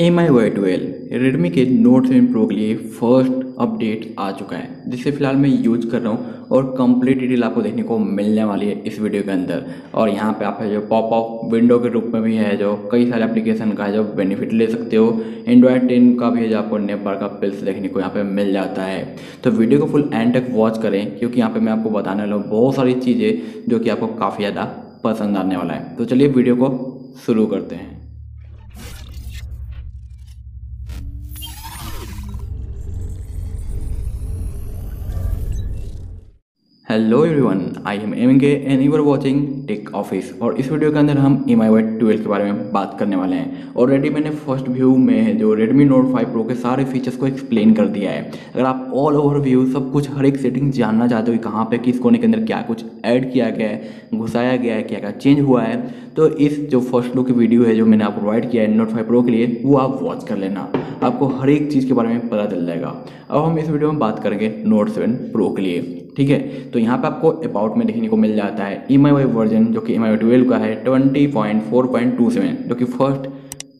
M आई Y twelve Redmi के note seven pro के लिए फ़र्स्ट अपडेट आ चुका है, जिसे फ़िलहाल मैं यूज़ कर रहा हूँ और कंप्लीट डिटेल आपको देखने को मिलने वाली है इस वीडियो के अंदर। और यहाँ पे आप है जो पॉप अप विंडो के रूप में भी है, जो कई सारे एप्लीकेशन का है, जो बेनिफिट ले सकते हो। एंड्रॉयड टेन का भी है जो आपको नेपाल का पिल्स देखने को यहाँ पर मिल जाता है। तो वीडियो को फुल एंड तक वॉच करें, क्योंकि यहाँ पर मैं आपको बताने वाला हूँ बहुत सारी चीज़ें जो कि आपको काफ़ी ज़्यादा पसंद आने वाला है। तो चलिए वीडियो को शुरू करते हैं। Hello everyone I'm M K and you are watching tech office और इस वीडियो के अंदर हम एम आई वाई ट्वेल्व के बारे में बात करने वाले हैं। ऑलरेडी मैंने फ़र्स्ट व्यू में जो रेडमी नोट 5 प्रो के सारे फीचर्स को एक्सप्लेन कर दिया है। अगर आप ऑल ओवर व्यू सब कुछ हर एक सेटिंग जानना चाहते हो कि कहाँ पे, किस कोने के अंदर क्या कुछ ऐड किया गया है, घुसाया गया है क्या क्या चेंज हुआ है तो इस जो फ़र्स्ट लुक वीडियो है जो मैंने आपको प्रोवाइड किया है नोट फाइव प्रो के लिए, वो आप वॉच कर लेना। आपको हर एक चीज़ के बारे में पता चल जाएगा। अब हम इस वीडियो में बात करेंगे नोट सेवन प्रो के लिए। ठीक है? तो यहाँ पे आपको अबाउट में देखने को मिल जाता है ई वाई वर्जन जो कि एम आई ट्वेल्व का है twenty point four point two seven जो कि फ़र्स्ट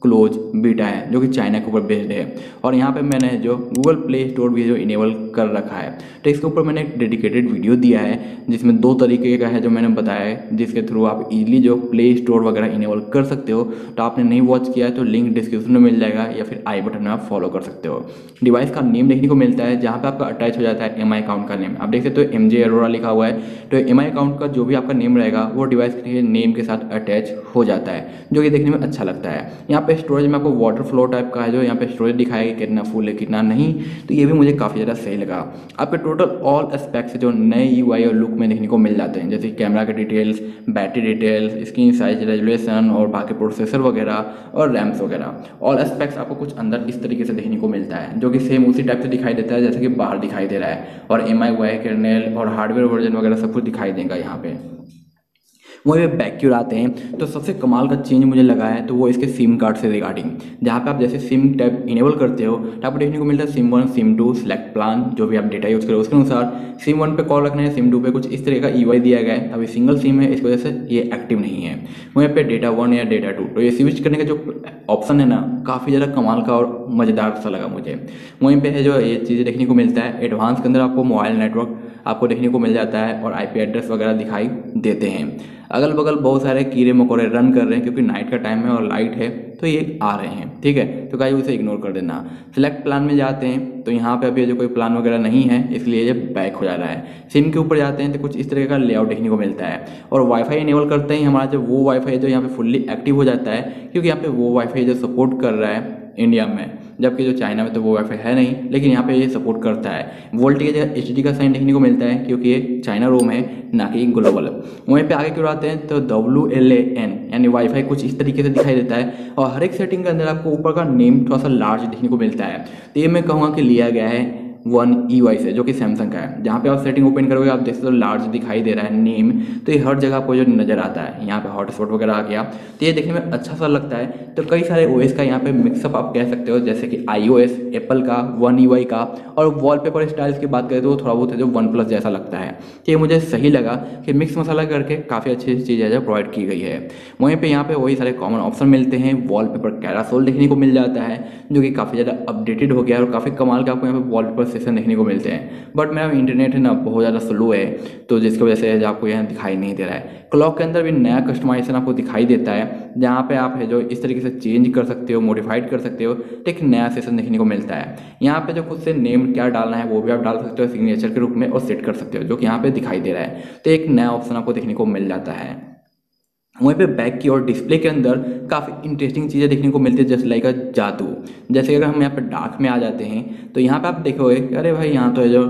क्लोज बीटा है, जो कि चाइना के ऊपर बेस्ड है। और यहाँ पे मैंने जो गूगल प्ले स्टोर भी जो इनेबल कर रखा है तो इसके ऊपर मैंने एक डेडिकेटेड वीडियो दिया है, जिसमें दो तरीके का है जो मैंने बताया है, जिसके थ्रू आप इजीली जो प्ले स्टोर वगैरह इनेबल कर सकते हो तो आपने नहीं वॉच किया है तो लिंक डिस्क्रिप्शन में मिल जाएगा, या फिर आई बटन में आप फॉलो कर सकते हो। डिवाइस का नेम देखने को मिलता है, जहाँ पर आपका अटैच हो जाता है एमआई अकाउंट का नेम आप देख सकते हो एम जे लिखा हुआ है तो एमआई अकाउंट का जो भी आपका नेम रहेगा, वो डिवाइस के नेम के साथ अटैच हो जाता है, जो कि देखने में अच्छा लगता है। यहाँ पे स्टोरेज में आपको वाटर फ्लो टाइप का है जो यहाँ पे स्टोरेज दिखाएगा कितना फुल है, कितना नहीं तो ये भी मुझे काफ़ी ज़्यादा सही लगा। आपके टोटल ऑल एस्पेक्ट्स जो नए यूआई और लुक में देखने को मिल जाते हैं, जैसे कैमरा के details battery details screen size resolution और बाकी प्रोसेसर वगैरह और रैम्स वगैरह। ऑल एस्पेक्ट्स आपको कुछ अंदर इस तरीके से देखने को मिलता है, जो कि सेम उसी टाइप से दिखाई देता है, जैसे कि बाहर दिखाई दे रहा है और एम आई वाई और हार्डवेयर वर्जन वगैरह सब कुछ दिखाई देगा यहाँ पे। वहीं पे बैक्यूर आते हैं। तो सबसे कमाल का चेंज मुझे लगा है तो वो इसके सिम कार्ड से रिगार्डिंग जहाँ पे आप जैसे सिम टैप इनेबल करते हो तो आपको देखने को मिलता है SIM one SIM two select plan जो भी आप डेटा यूज़ करो उसके अनुसार। सिम वन पे कॉल रखना है सिम टू पे कुछ इस तरह का ई दिया गया है अभी सिंगल सिम है इस वजह से ये एक्टिव नहीं है। वहीं पे डेटा वन या डेटा टू तो ये स्विच करने का जो ऑप्शन है ना, काफ़ी ज़्यादा कमाल का और मज़ेदार सा लगा मुझे। वहीं पे है जो ये चीज़ें देखने को मिलता है एडवांस के अंदर आपको मोबाइल नेटवर्क आपको देखने को मिल जाता है और आईपी एड्रेस वगैरह दिखाई देते हैं। अगल बगल बहुत सारे कीड़े मकोड़े रन कर रहे हैं क्योंकि नाइट का टाइम है और लाइट है तो ये आ रहे हैं, ठीक है? तो गाइस उसे इग्नोर कर देना। सिलेक्ट प्लान में जाते हैं तो यहाँ पे अभी जो कोई प्लान वगैरह नहीं है, इसलिए ये बैक हो जा रहा है। सिम के ऊपर जाते हैं तो कुछ इस तरह का लेआउट देखने को मिलता है। और वाईफाई इनेबल करते ही हमारा जो वो वाईफाई जो यहाँ पे फुल्ली एक्टिव हो जाता है, क्योंकि यहाँ पे वो वाईफाई जो सपोर्ट कर रहा है इंडिया में। जबकि जो चाइना में तो वो वाईफाई है नहीं, लेकिन यहाँ पे ये सपोर्ट करता है। वोल्ट की जगह एच का साइन देखने को मिलता है, क्योंकि ये चाइना रोम है, ना कि ग्लोबल वहीं पे आगे क्यों आते हैं तो डब्ल्यू एल ए एन यानी वाईफाई कुछ इस तरीके से दिखाई देता है, और हर एक सेटिंग के अंदर आपको ऊपर का नेम थोड़ा सा लार्ज देखने को मिलता है। तो ये मैं कहूँगा कि लिया गया है वन ई वाई से जो कि सैमसंग का है। जहाँ पे आप सेटिंग ओपन करोगे, आप देख सकते हो लार्ज दिखाई दे रहा है नेम तो ये हर जगह आपको जो नज़र आता है, यहाँ पे हॉटस्पॉट वगैरह आ गया। तो ये देखने में अच्छा सा लगता है। तो कई सारे ओएस का यहाँ पे मिक्सअप आप कह सकते हो, जैसे कि आई एप्पल का वन ई का। और वॉलपेपर स्टाइल्स की बात करें तो थोड़ा बहुत है, जो वन प्लस जैसा लगता है। तो ये मुझे सही लगा कि मिक्स मसाला करके काफ़ी अच्छी चीज़ है जो प्रोवाइड की गई है। वहीं पर यहाँ पर वही सारे कॉमन ऑप्शन मिलते हैं। वॉलपेपर कैरासोल देखने को मिल जाता है, जो कि काफ़ी ज़्यादा अपडेटेड हो गया और काफ़ी कमाल का आपको यहाँ पे वॉलपेपर सेशन देखने को मिलते हैं। बट मेरा इंटरनेट है ना, बहुत ज़्यादा स्लो है तो जिसकी वजह से आपको यहाँ दिखाई नहीं दे रहा है। क्लॉक के अंदर भी नया कस्टमाइजेशन आपको दिखाई देता है, जहाँ पे आप है जो इस तरीके से चेंज कर सकते हो मॉडिफाइड कर सकते हो तो एक नया सेशन देखने को मिलता है। यहाँ पे जो खुद से नेम क्या डालना है, वो भी आप डाल सकते हो सिग्नेचर के रूप में और सेट कर सकते हो, जो कि यहाँ पे दिखाई दे रहा है। तो एक नया ऑप्शन आपको देखने को मिल जाता है। वहीं पे बैक की और डिस्प्ले के अंदर काफ़ी इंटरेस्टिंग चीज़ें देखने को मिलती है, जैसे लाइक जादू। जैसे अगर हम यहाँ पे डार्क में आ जाते हैं तो यहाँ पे आप देखोगे, अरे भाई, यहाँ तो है जो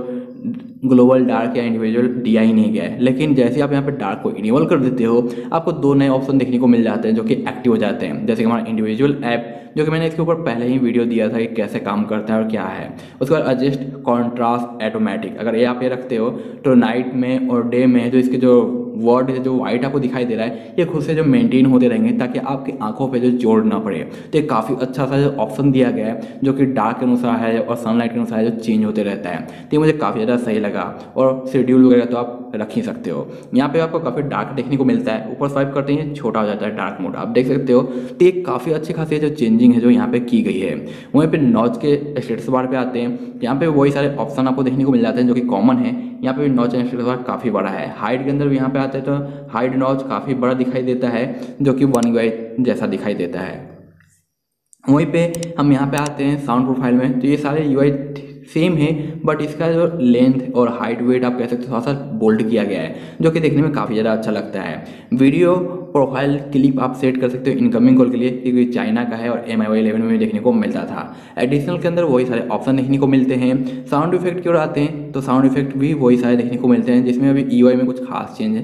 ग्लोबल डार्क या इंडिविजुअल डी आई नहीं गया है। लेकिन जैसे आप यहाँ पे डार्क को इनेबल कर देते हो, आपको दो नए ऑप्शन देखने को मिल जाते हैं, जो कि एक्टिव हो जाते हैं। जैसे कि हमारा इंडिविजुअल ऐप जो कि मैंने इसके ऊपर पहले ही वीडियो दिया था कि कैसे काम करता है और क्या है। उसके बाद एडजस्ट कॉन्ट्रास्ट ऑटोमेटिक अगर ये आप ये रखते हो तो नाइट में और डे में जो इसके जो वर्ड जो वाइट आपको दिखाई दे रहा है, ये खुद से जो मेंटेन होते रहेंगे ताकि आपकी आँखों पे जो जोड़ ना पड़े। तो ये काफ़ी अच्छा सा जो ऑप्शन दिया गया है, जो कि डार्क के अनुसार है और सनलाइट के अनुसार जो चेंज होते रहता है। तो ये मुझे काफ़ी ज़्यादा सही लगा और शेड्यूल वगैरह तो आप रख ही सकते हो। यहाँ पे आपको काफ़ी डार्क देखने को मिलता है। ऊपर स्वाइप करते हैं, छोटा हो जाता है डार्क मोड आप देख सकते हो तो ये काफ़ी अच्छी खासी जो चेंजिंग है जो यहाँ पे की गई है। वहीं पर नॉच के स्टेटस बार पे आते हैं। यहाँ पे वही सारे ऑप्शन आपको देखने को मिल जाते हैं जो कि कॉमन है। यहाँ पे भी नॉच एंड स्टेटस बार काफ़ी बड़ा है। हाइट के अंदर भी यहाँ पे आते हैं तो हाइड नॉच काफ़ी बड़ा दिखाई देता है, जो कि वन वाई जैसा दिखाई देता है। वहीं पे हम यहाँ पे आते हैं साउंड प्रोफ़ाइल में तो ये सारे यूआई सेम है बट इसका जो लेंथ और हाइट वेट आप कह सकते हो थोड़ा सा बोल्ड किया गया है, जो कि देखने में काफ़ी ज़्यादा अच्छा लगता है। वीडियो प्रोफ़ाइल क्लिप आप सेट कर सकते हो इनकमिंग कॉल के लिए क्योंकि चाइना का है और एम आई इलेवन में देखने को मिलता था। एडिशनल के अंदर वही सारे ऑप्शन देखने को मिलते हैं। साउंड इफ़ेक्ट की ओर आते हैं तो साउंड इफ़ेक्ट भी वही सारे देखने को मिलते हैं, जिसमें अभी ई e में कुछ खास चेंज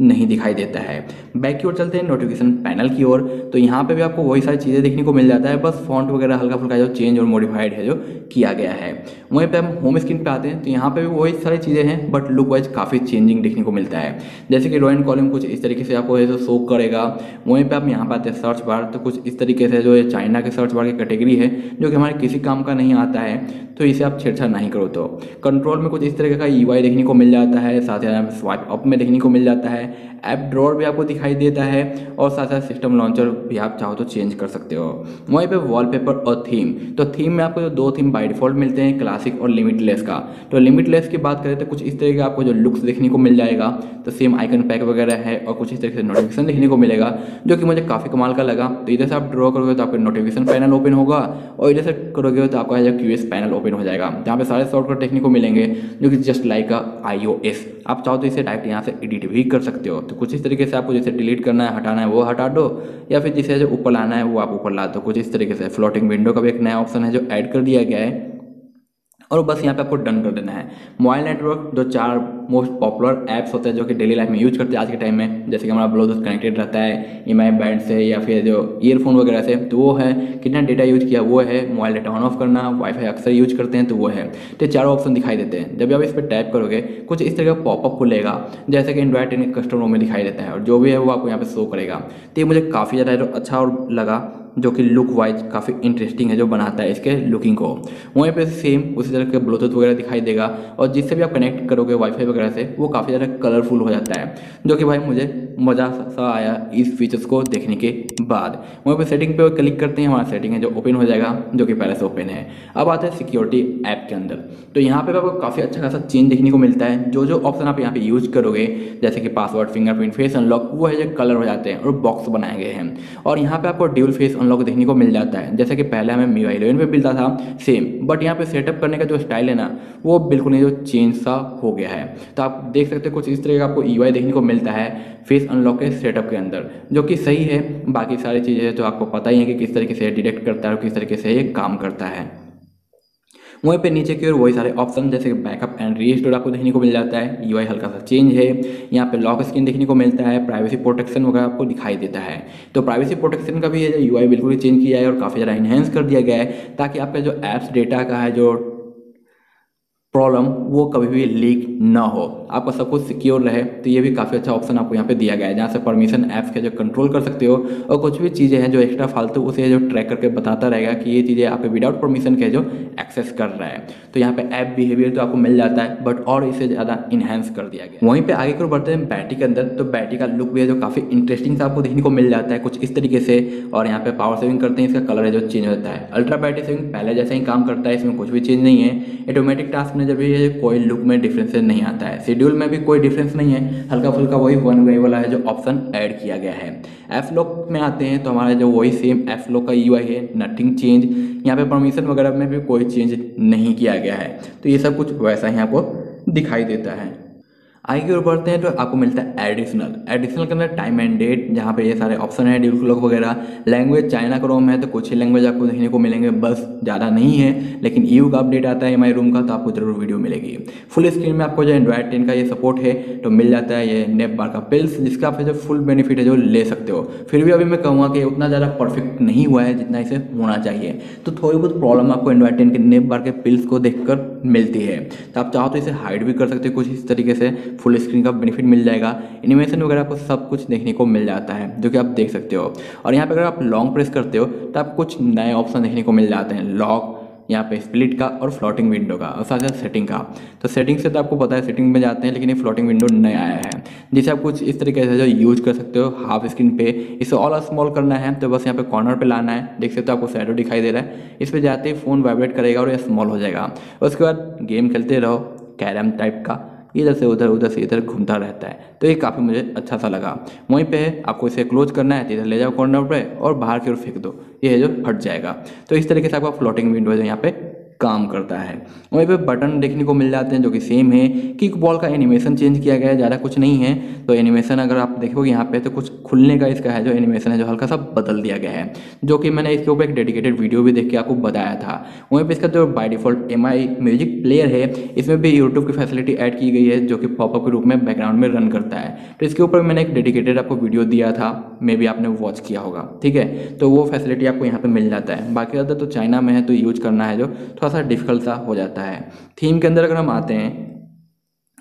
नहीं दिखाई देता है। बैक की ओर चलते हैं नोटिफिकेशन पैनल की ओर। तो यहाँ पे भी आपको वही सारी चीज़ें देखने को मिल जाता है। बस फॉन्ट वगैरह हल्का फुल्का जो चेंज और मॉडिफाइड है, जो किया गया है। वहीं पे हम होम स्क्रीन पे आते हैं तो यहाँ पे भी वही सारी चीज़ें हैं बट लुक वाइज काफ़ी चेंजिंग देखने को मिलता है। जैसे कि ड्रॉइंग कॉलम कुछ इस तरीके से आपको जो शो करेगा। वहीं पर आप यहाँ पर आते हैं सर्च बार तो कुछ इस तरीके से जो चाइना के सर्च बार की कैटेगरी है, जो कि हमारे किसी काम का नहीं आता है तो इसे आप छेड़छाड़ नहीं करो तो। कंट्रोल में कुछ इस तरीके का ई e देखने को मिल जाता है, साथ ही स्वाइप अप में देखने को मिल जाता है। ऐप ड्रॉर भी आपको दिखाई देता है और साथ साथ सिस्टम लॉन्चर भी आप चाहो तो चेंज कर सकते हो। वहीं पे वॉलपेपर और थीम तो थीम में आपको जो दो थीम बाय डिफ़ॉल्ट मिलते हैं क्लासिक और लिमिटलेस का। तो लिमिटलेस की बात करें तो कुछ इस तरह का आपको जो लुक्स देखने को मिल जाएगा तो सेम आइकन पैक वगैरह है और कुछ इस तरीके से नोटिफिकेशन देखने को मिलेगा, जो कि मुझे काफ़ी कमाल का लगा। तो इधर से आप ड्रॉ करोगे तो आपका नोटिफिकेशन पैनल ओपन होगा और इधर से करोगे तो आपका जो क्यू पैनल ओपन हो जाएगा। जहाँ पे सारे शॉर्टकट देखने को मिलेंगे, जो कि जस्ट लाइक आई आप चाहो तो इसे डायरेक्ट यहाँ से एडिट भी कर सकते हो। तो कुछ इस तरीके से आपको जैसे डिलीट करना है, हटाना है, वो हटा दो, या फिर जिसे जो ऊपर लाना है, वो आप ऊपर ला दो। कुछ इस तरीके से। फ्लोटिंग विंडो का भी एक नया ऑप्शन है जो ऐड कर दिया गया है। और बस यहाँ पे आपको डन कर देना है। मोबाइल नेटवर्क जो चार मोस्ट पॉपुलर ऐप्स होते हैं जो कि डेली लाइफ में यूज़ करते हैं आज के टाइम में। जैसे कि हमारा ब्लूटूथ कनेक्टेड रहता है ई बैंड से या फिर जो ईयरफोन वगैरह से तो वो है। कितना डेटा यूज़ किया, वो है। मोबाइल डेटा ऑन ऑफ़ करना वाईफाई अक्सर यूज़ करते हैं तो वो है। तो चारों ऑप्शन दिखाई देते हैं। जब आप इस पर टाइप करोगे, कुछ इस तरह का पॉपअप खुलेगा, जैसे कि एंड्रॉइड टेन कस्टमर में दिखाई देता है, और जो भी है वो आपको यहाँ पर शो करेगा। तो ये मुझे काफ़ी ज़्यादा अच्छा और लगा, जो कि लुक वाइज काफ़ी इंटरेस्टिंग है, जो बनाता है इसके लुकिंग को। वहीं पे सेम उसी तरह के ब्लूटूथ वगैरह दिखाई देगा, और जिससे भी आप कनेक्ट करोगे वाईफाई वगैरह से वो काफ़ी ज़्यादा कलरफुल हो जाता है, जो कि भाई मुझे मज़ा सा आया इस फीचर्स को देखने के बाद। वहीं पर सेटिंग पे क्लिक करते हैं हमारा सेटिंग है जो ओपन हो जाएगा, जो कि पहले से ओपन है। अब आते हैं सिक्योरिटी ऐप के अंदर। तो यहाँ पर आपको काफ़ी अच्छा खासा चेंज देखने को मिलता है, जो जो ऑप्शन आप यहाँ पे यूज़ करोगे, जैसे कि पासवर्ड फिंगरप्रिंट फेस अनलॉक वो है जो कलर हो जाते हैं और बॉक्स बनाए गए हैं। और यहाँ पर आपको ड्यूल फेस अनलॉक देखने को मिल जाता है, जैसे कि पहले हमें मी इलेवन पे मिलता था सेम बट यहाँ पे सेटअप करने का जो स्टाइल है ना, वो बिल्कुल नहीं जो चेंज सा हो गया है। तो आप देख सकते हैं कुछ इस तरह का आपको ई e देखने को मिलता है फेस अनलॉक के सेटअप के अंदर, जो कि सही है। बाकी सारी चीज़ें तो आपको पता ही है कि किस तरीके से डिटेक्ट करता है और किस तरीके से ये काम करता है। वहीं पे नीचे की ओर वही सारे ऑप्शन जैसे कि बैकअप एंड रीस्टोर आपको देखने को मिल जाता है। यूआई हल्का सा चेंज है। यहाँ पे लॉक स्क्रीन देखने को मिलता है। प्राइवेसी प्रोटेक्शन वगैरह आपको दिखाई देता है। तो प्राइवेसी प्रोटेक्शन का भी है यू बिल्कुल ही चेंज किया है और काफ़ी ज़्यादा इन्हेंस कर दिया गया है, ताकि आपका जो एप्स डेटा का है, जो प्रॉब्लम वो कभी भी लीक ना हो। आपका सब कुछ सिक्योर रहे तो ये भी काफ़ी अच्छा ऑप्शन आपको यहाँ पे दिया गया है, जहाँ से परमिशन ऐप्स के जो कंट्रोल कर सकते हो और कुछ भी चीज़ें हैं जो एक्स्ट्रा फालतू, उसे जो ट्रैक करके बताता रहेगा कि ये चीज़ें आप विदाउट परमिशन के जो एक्सेस कर रहा है। तो यहाँ पे ऐप बिहेवियर तो आपको मिल जाता है बट और इसे ज़्यादा इन्हेंस कर दिया गया वहीं पर आगे की बढ़ते हैं बैटरी के अंदर तो बैटरी का लुक भी है जो काफ़ी इंटरेस्टिंग से आपको देखने को मिल जाता है कुछ इस तरीके से, और यहाँ पे पावर सेविंग करते हैं, इसका कलर है जो चेंज होता है। अल्ट्रा बैटरी सेविंग पहले जैसे ही काम करता है, इसमें कुछ भी चेंज नहीं है। ऑटोमेटिक टास्क में जब ये कोई लुक में डिफरेंस नहीं आता है। शेड्यूल में भी कोई डिफरेंस नहीं है। हल्का फुल्का वही वन वे वाला है जो ऑप्शन ऐड किया गया है। एफ़ लॉक में आते हैं तो हमारा जो वही सेम एफ़ लॉक का यूआई है नथिंग चेंज यहाँ पे परमिशन वगैरह में भी कोई चेंज नहीं किया गया है। तो ये सब कुछ वैसा ही आपको दिखाई देता है। आगे की ओर बढ़ते हैं तो आपको मिलता है एडिशनल एडिशनल के अंदर टाइम एंड डेट जहाँ पे ये सारे ऑप्शन है ड्यूल क्लॉक वगैरह. लैंग्वेज चाइना का रोम है तो कुछ ही लैंग्वेज आपको देखने को मिलेंगे, बस ज़्यादा नहीं है. लेकिन यू का अपडेट आता है एम रूम का तो आपको ज़रूर वीडियो मिलेगी. फुल स्क्रीन में आपको जो एंड्रॉइड टेन का ये सपोर्ट है तो मिल जाता है ये नेप बार का पिल्स जिसका आप जो फुल बेनिफिट है जो ले सकते हो. फिर भी अभी मैं कहूँगा कि उतना ज़्यादा परफेक्ट नहीं हुआ है जितना इसे होना चाहिए. तो थोड़ी बहुत प्रॉब्लम आपको एंड्रॉइड टेन के नेप बार के पिल्स को देखकर मिलती है. तो आप चाहो तो इसे हाइड भी कर सकते हो कुछ इस तरीके से. फुल स्क्रीन का बेनिफिट मिल जाएगा। एनिमेशन वगैरह आपको सब कुछ देखने को मिल जाता है, जो कि आप देख सकते हो। और यहाँ पर अगर आप लॉन्ग प्रेस करते हो तो आप कुछ नए ऑप्शन देखने को मिल जाते हैं। लॉक यहाँ पे स्प्लिट का और फ्लोटिंग विंडो का, और साथ साथ सेटिंग का। तो सेटिंग से तो आपको पता है सेटिंग में जाते हैं, लेकिन ये फ्लोटिंग विंडो नया आया है। जिसे आप कुछ इस तरीके से जो यूज़ कर सकते हो हाफ़ स्क्रीन पे, इसे ऑल स्मॉल करना है तो बस यहाँ पे कॉर्नर पे लाना है। देख सकते हो आपको सैडो दिखाई दे रहा है। इस पर जाते ही फ़ोन वाइब्रेट करेगा और ये स्मॉल हो जाएगा। उसके बाद गेम खेलते रहो, कैरम टाइप का। इधर से उधर उधर से इधर घूमता रहता है। तो ये काफ़ी मुझे अच्छा सा लगा। वहीं पे आपको इसे क्लोज करना है तो इधर ले जाओ कॉर्नर पर और बाहर की ओर फेंक दो। ये जो फट जाएगा। तो इस तरीके से आपका फ्लोटिंग विंडो है यहाँ पे काम करता है। वहीं पे बटन देखने को मिल जाते हैं जो कि सेम है किक बॉल का एनिमेशन चेंज किया गया है, ज़्यादा कुछ नहीं है। तो एनिमेशन अगर आप देखोगे यहाँ पे तो कुछ खुलने का इसका है, जो एनिमेशन है, जो हल्का सा बदल दिया गया है, जो कि मैंने इसके ऊपर एक डेडिकेटेड वीडियो भी देख के आपको बताया था। वहीं पर इसका जो by default Mi music player है, इसमें भी यूट्यूब की फैसिलिटी ऐड की गई है, जो कि पॉपअप के रूप में बैकग्राउंड में रन करता है। तो इसके ऊपर मैंने एक डेडिकेटेड आपको वीडियो दिया था मे भी आपने वॉच किया होगा, ठीक है? तो वो फैसिलिटी आपको यहाँ पर मिल जाता है। बाकी ज़्यादा तो चाइना में है तो यूज़ करना है जो थोड़ा सा डिफ़िकल्ट सा हो जाता है। थीम के अंदर अगर हम आते हैं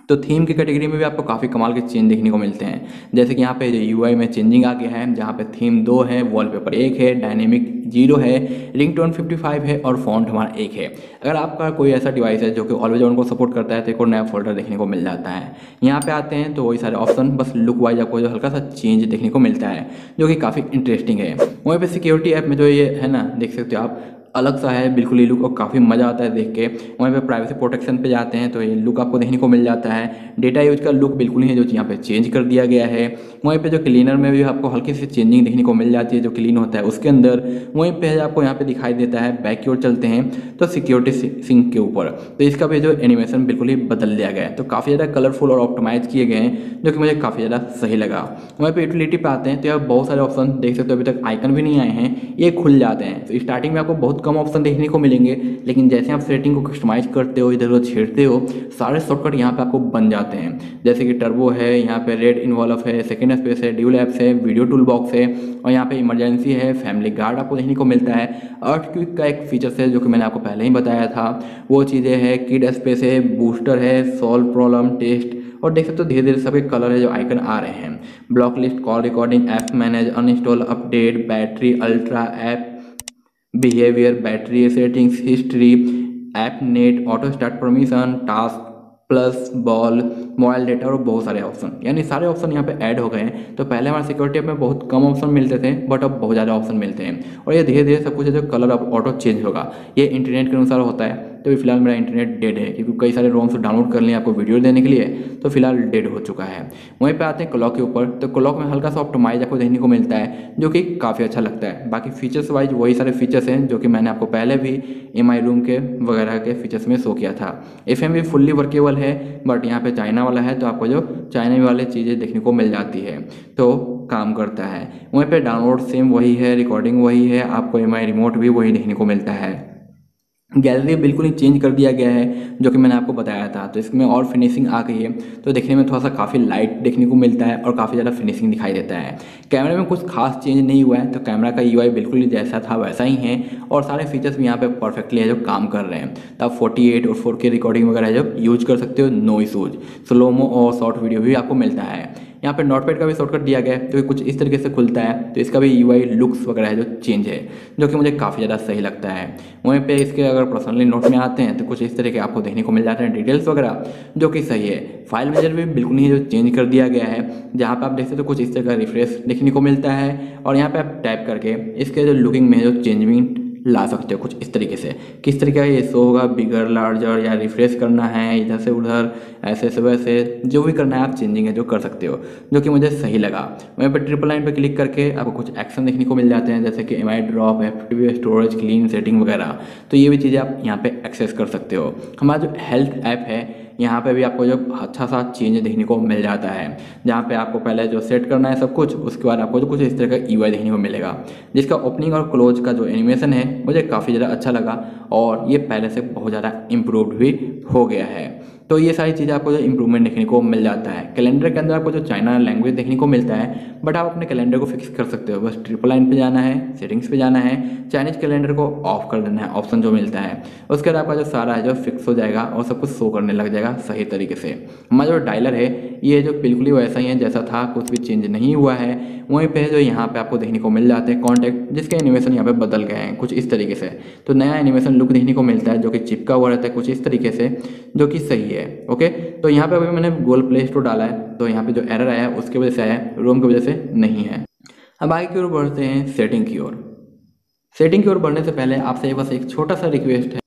तो थीम की कैटेगरी में भी आपको काफ़ी कमाल के चेंज देखने को मिलते हैं। जैसे कि यहाँ पे जो यूआई में चेंजिंग आ गया है, जहाँ पे थीम दो है वॉलपेपर एक है डायनेमिक ज़ीरो है रिंग टोन फिफ्टी फाइव है और फॉन्ट हमारा एक है। अगर आपका कोई ऐसा डिवाइस है जो कि ऑलवेज ऑन को सपोर्ट करता है तो एक और नया फोल्डर देखने को मिल जाता है। यहाँ पे आते हैं तो वही सारे ऑप्शन बस लुक वाइज आपको जो हल्का सा चेंज देखने को मिलता है, जो कि काफ़ी इंटरेस्टिंग है। वहीं पर सिक्योरिटी ऐप में जो ये है ना, देख सकते हो आप अलग सा है, बिल्कुल ये लुक और काफ़ी मज़ा आता है देख के। वहीं पे प्राइवेसी प्रोटेक्शन पे जाते हैं तो ये लुक आपको देखने को मिल जाता है। डेटा यूज़ का लुक बिल्कुल ही है जो यहाँ पे चेंज कर दिया गया है। वहीं पे जो क्लीनर में भी आपको हल्की सी चेंजिंग देखने को मिल जाती है, जो क्लीन होता है उसके अंदर, वहीं पर आपको यहाँ पर दिखाई देता है बैक की ओर चलते हैं तो सिक्योरिटी सिंक के ऊपर। तो इसका भी जो एनिमेशन बिल्कुल ही बदल दिया गया है। तो काफ़ी ज़्यादा कलरफुल और ऑप्टोमाइज किए गए हैं, जो कि मुझे काफ़ी ज़्यादा सही लगा। वहीं पर यूटिलिटी पर आते हैं तो यहाँ बहुत सारे ऑप्शन देख सकते हो, अभी तक आइकन भी नहीं आए हैं, ये खुल जाते हैं। तो स्टार्टिंग में आपको बहुत कम ऑप्शन देखने को मिलेंगे, लेकिन जैसे आप सेटिंग को कस्टमाइज करते हो, इधर उधर छेड़ते हो, सारे शॉर्टकट यहाँ पे आपको बन जाते हैं। जैसे कि टर्बो है, यहाँ पे रेड इन्वॉल्व है सेकेंड स्पेस है ड्यूल एप्स है वीडियो टूल बॉक्स है, और यहाँ पे इमरजेंसी है फैमिली गार्ड आपको देखने को मिलता है। अर्थ क्विक का एक फीचर्स है, जो कि मैंने आपको पहले ही बताया था। वो चीज़ें हैं किड स्पेस है बूस्टर है सॉल्व प्रॉब्लम टेस्ट और देख सकते हो धीरे धीरे सभी कलर है, जो आइकन आ रहे हैं। Block list call recording app manage uninstall update battery ultra app behaviour battery settings history app net auto start permission task plus ball mobile data और बहुत सारे ऑप्शन यानी सारे ऑप्शन यहाँ पे ऐड हो गए हैं। तो पहले हमारे सिक्योरिटी में बहुत कम ऑप्शन मिलते थे बट अब बहुत ज़्यादा ऑप्शन मिलते हैं। और ये धीरे धीरे सब कुछ जो कलर अब ऑटो चेंज होगा। ये इंटरनेट के अनुसार होता है। तो फ़िलहाल मेरा इंटरनेट डेड है, क्योंकि कई सारे रोम्स डाउनलोड कर लिए आपको वीडियो देने के लिए तो फ़िलहाल डेड हो चुका है। वहीं पर आते हैं क्लॉक के ऊपर तो क्लॉक में हल्का सा ऑप्टोमाइज आपको देखने को मिलता है, जो कि काफ़ी अच्छा लगता है। बाकी फीचर्स वाइज वही सारे फीचर्स हैं, जो कि मैंने आपको पहले भी एमआई रूम के वगैरह के फीचर्स में शो किया था। एफएम भी फुल्ली वर्केबल है बट यहाँ पे चाइना वाला है तो आपको जो चाइना वाले चीज़ें देखने को मिल जाती है तो काम करता है। वहीं पे डाउनलोड सेम वही है रिकॉर्डिंग वही है, आपको एमआई रिमोट भी वही देखने को मिलता है। गैलरी बिल्कुल ही चेंज कर दिया गया है, जो कि मैंने आपको बताया था। तो इसमें और फिनिशिंग आ गई है। तो देखने में थोड़ा सा काफ़ी लाइट देखने को मिलता है और काफ़ी ज़्यादा फिनिशिंग दिखाई देता है। कैमरे में कुछ खास चेंज नहीं हुआ है तो कैमरा का यूआई बिल्कुल ही जैसा था, वैसा ही है। और सारे फीचर्स भी यहाँ पे परफेक्टली है, जो काम कर रहे हैं। तो आप फोर्टी और फोर रिकॉर्डिंग वगैरह जब यूज़ कर सकते हो नो इशूज स्लोमो और शॉर्ट वीडियो भी आपको मिलता है। यहाँ पे नोटपैड का भी शॉर्टकट दिया गया है, जो कि कुछ इस तरीके से खुलता है। तो इसका भी यूआई लुक्स वगैरह है जो चेंज है, जो कि मुझे काफ़ी ज़्यादा सही लगता है। वहीं पे इसके अगर पर्सनली नोट में आते हैं तो कुछ इस तरह के आपको देखने को मिल जाते हैं डिटेल्स वगैरह, जो कि सही है। फ़ाइल मेजर भी बिल्कुल ही जो चेंज कर दिया गया है, जहाँ पर आप देखते तो कुछ इस तरह का रिफ्रेश देखने को मिलता है। और यहाँ पर आप टाइप करके इसके जो लुकिंग में जो चेंजिंग ला सकते हो कुछ इस तरीके से। किस तरीके का ये शो होगा? बिगर लार्जर या रिफ्रेश करना है इधर से उधर, ऐसे से वैसे, जो भी करना है आप चेंजिंग है जो कर सकते हो, जो कि मुझे सही लगा। वहीं पर ट्रिपल लाइन पर क्लिक करके आपको कुछ एक्शन देखने को मिल जाते हैं, जैसे कि M I drop F storage clean setting वगैरह। तो ये भी चीज़ें आप यहाँ पर एक्सेस कर सकते हो। हमारा जो हेल्थ ऐप है यहाँ पे भी आपको जो अच्छा सा चेंज देखने को मिल जाता है। जहाँ पे आपको पहले जो सेट करना है सब कुछ, उसके बाद आपको जो कुछ इस तरह का ई देखने को मिलेगा। जिसका ओपनिंग और क्लोज का जो एनिमेशन है, मुझे काफ़ी ज़्यादा अच्छा लगा और ये पहले से बहुत ज़्यादा इम्प्रूवड भी हो गया है। तो ये सारी चीज़ें आपको जो इंप्रूवमेंट देखने को मिल जाता है। कैलेंडर के अंदर आपको जो चाइना लैंग्वेज देखने को मिलता है बट आप अपने कैलेंडर को फिक्स कर सकते हो। बस ट्रिपल लाइन पे जाना है सेटिंग्स पे जाना है चाइनीज़ कैलेंडर को ऑफ़ कर देना है ऑप्शन जो मिलता है। उसके बाद आपका जो सारा है जो फिक्स हो जाएगा और सब कुछ शो करने लग जाएगा सही तरीके से। हमारा जो डायलर है, ये जो बिल्कुल ही वैसा ही है जैसा था, कुछ भी चेंज नहीं हुआ है। वहीं पर जो यहाँ पर आपको देखने को मिल जाते हैं कॉन्टैक्ट जिसके एनिमेशन यहाँ पे बदल गए हैं कुछ इस तरीके से। तो नया एनिमेशन लुक देखने को मिलता है जो कि चिपका हुआ रहता है कुछ इस तरीके से, जो कि सही है। ओके तो यहाँ पे अभी मैंने गूगल प्ले स्टोर डाला है तो यहाँ पे जो एरर आया है, उसकी वजह से आया है रोम की वजह से नहीं है। अब आगे की ओर बढ़ते हैं सेटिंग की ओर। सेटिंग की ओर बढ़ने से पहले आपसे बस एक छोटा सा रिक्वेस्ट है।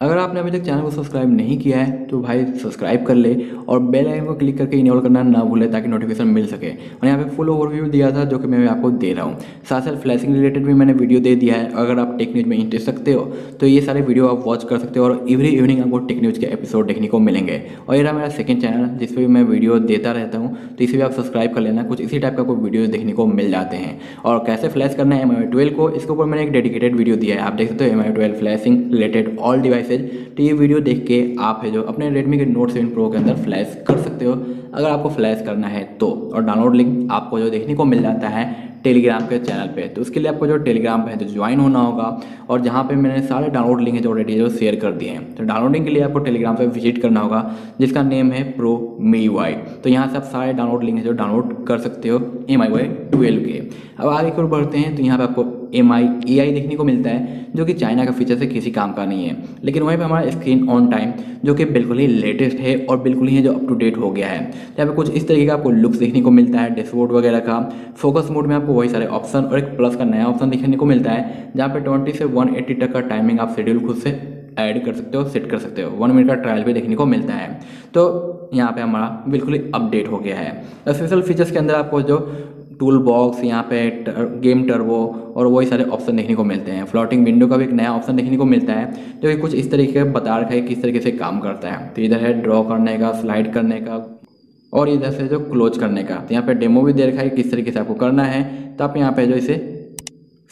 अगर आपने अभी तक चैनल को सब्सक्राइब नहीं किया है तो भाई सब्सक्राइब कर ले और बेल आइकन को क्लिक करके इनेबल करना ना भूले ताकि नोटिफिकेशन मिल सके। और यहाँ पे फुल ओवरव्यू दिया था, जो कि मैं आपको दे रहा हूँ। साथ साथ फ्लैशिंग रिलेटेड भी मैंने वीडियो दे दिया है। अगर आप टेक न्यूज़ में इंटरेस्ट सकते हो तो ये सारे वीडियो आप वॉच कर सकते हो और एवरी इवनिंग आपको टेक न्यूज़ के एपिसोड देखने को मिलेंगे। और ये रहा मेरा सेकंड चैनल जिस पर मैं वीडियो देता रहता हूँ तो इसे भी आप सब्सक्राइब कर लेना। कुछ इसी टाइप का कोई वीडियो देखने को मिल जाते हैं। और कैसे फ्लैश करना है एम आई को, इसके ऊपर मैंने एक डेडिकेटेड वीडियो दिया है। आप देख सकते हो M I flashing related all devices तो ये वीडियो देख के आप है जो अपने रेडमी के नोट सेवन प्रो के अंदर फ्लैश कर सकते हो। अगर आपको फ्लैश करना है तो और डाउनलोड लिंक आपको जो देखने को मिल जाता है टेलीग्राम के चैनल पे तो उसके लिए आपको जो टेलीग्राम पे है तो ज्वाइन होना होगा। और जहाँ पे मैंने सारे डाउनलोड लिंक है जो ऑलरेडी जो शेयर कर दिए हैं। तो डाउनलोडिंग के लिए आपको टेलीग्राम पे विज़िट करना होगा, जिसका नेम है प्रो मी वाई तो यहाँ से आप सारे डाउनलोड लिंक है जो डाउनलोड कर सकते हो एम आई वाई ट्वेल्व के अब आगे की ओर बढ़ते हैं तो यहाँ पर आपको एम आई ए आई देखने को मिलता है, जो कि चाइना का फीचर से किसी काम का नहीं है। लेकिन वहीं पे हमारा स्क्रीन ऑन टाइम जो कि बिल्कुल ही लेटेस्ट है और बिल्कुल ही जो अप टू डेट हो गया है। यहाँ पे कुछ इस तरीके का आपको लुक्स देखने को मिलता है डैशबोर्ड वगैरह का। फोकस मोड में आपको वही सारे ऑप्शन और एक प्लस का नया ऑप्शन देखने को मिलता है, जहाँ पर ट्वेंटी से वन एट्टी तक का टाइमिंग आप शेड्यूल खुद से ऐड कर सकते हो सेट कर सकते हो। वन मिनट का ट्रायल भी देखने को मिलता है। तो यहाँ पे हमारा बिल्कुल ही अपडेट हो गया है। स्पेशल फीचर्स के अंदर आपको जो टूल बॉक्स यहाँ पे टर, गेम टर्बो और वही सारे ऑप्शन देखने को मिलते हैं। फ्लोटिंग विंडो का भी एक नया ऑप्शन देखने को मिलता है जो कि कुछ इस तरीके का बता रखा है किस तरीके से काम करता है। तो इधर है ड्रॉ करने का स्लाइड करने का और इधर से जो क्लोज करने का। तो यहाँ पे डेमो भी दे रखा है किस तरीके से आपको करना है। तो आप यहाँ पे जो इसे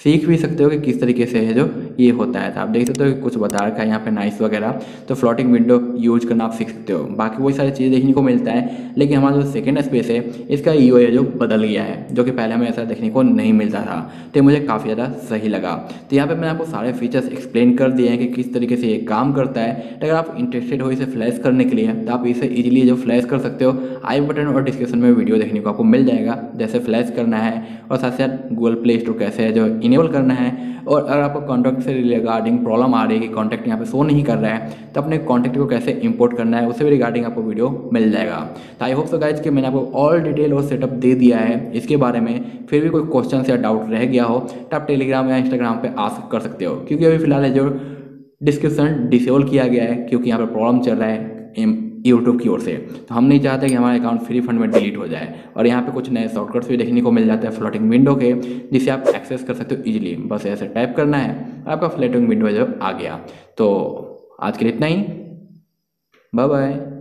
सीख भी सकते हो कि किस तरीके से है जो ये होता है। तो आप देख सकते हो कुछ बता रखा है, यहाँ पे नाइस वगैरह। तो फ्लोटिंग विंडो यूज़ करना आप सीख सकते हो। बाकी वही सारी चीज़ें देखने को मिलता है। लेकिन हमारा जो सेकेंड स्पेस है, इसका ई है जो बदल गया है, जो कि पहले हमें ऐसा देखने को नहीं मिलता था। तो मुझे काफ़ी ज़्यादा सही लगा। तो यहाँ पर मैंने आपको सारे फीचर्स एक्सप्लेन कर दिए हैं कि किस तरीके से ये काम करता है। तो अगर आप इंटरेस्टेड हो इसे फ्लैश करने के लिए तो आप इसे ईजिली जो फ्लैश कर सकते हो। आई बटन और डिस्क्रिप्शन में वीडियो देखने को आपको मिल जाएगा, जैसे फ्लैश करना है। और साथ साथ गूगल प्ले स्टोर कैसे है, जो इनेबल करना है। और अगर आपको कॉन्टैक्ट से रिगार्डिंग प्रॉब्लम आ रही है कि कॉन्टैक्ट यहाँ पे शो नहीं कर रहा है तो अपने कॉन्टैक्ट को कैसे इंपोर्ट करना है, उससे भी रिगार्डिंग आपको वीडियो मिल जाएगा। तो आई होप सो गाइज़ कि मैंने आपको ऑल डिटेल और सेटअप दे दिया है। इसके बारे में फिर भी कोई क्वेश्चन या डाउट रह गया हो तो आप टेलीग्राम या इंस्टाग्राम पर आस्क कर सकते हो। क्योंकि अभी फ़िलहाल है जो डिस्क्रिप्शन डिसेबल किया गया है, क्योंकि यहाँ पर प्रॉब्लम चल रहा है यूट्यूब की ओर से। तो हम नहीं चाहते कि हमारा अकाउंट फ्री फंड में डिलीट हो जाए। और यहाँ पे कुछ नए शॉर्टकट्स भी देखने को मिल जाते हैं फ्लोटिंग विंडो के, जिसे आप एक्सेस कर सकते हो ईजिली बस ऐसे टाइप करना है, आपका फ्लोटिंग विंडो जब आ गया। तो आज के लिए इतना ही। Bye bye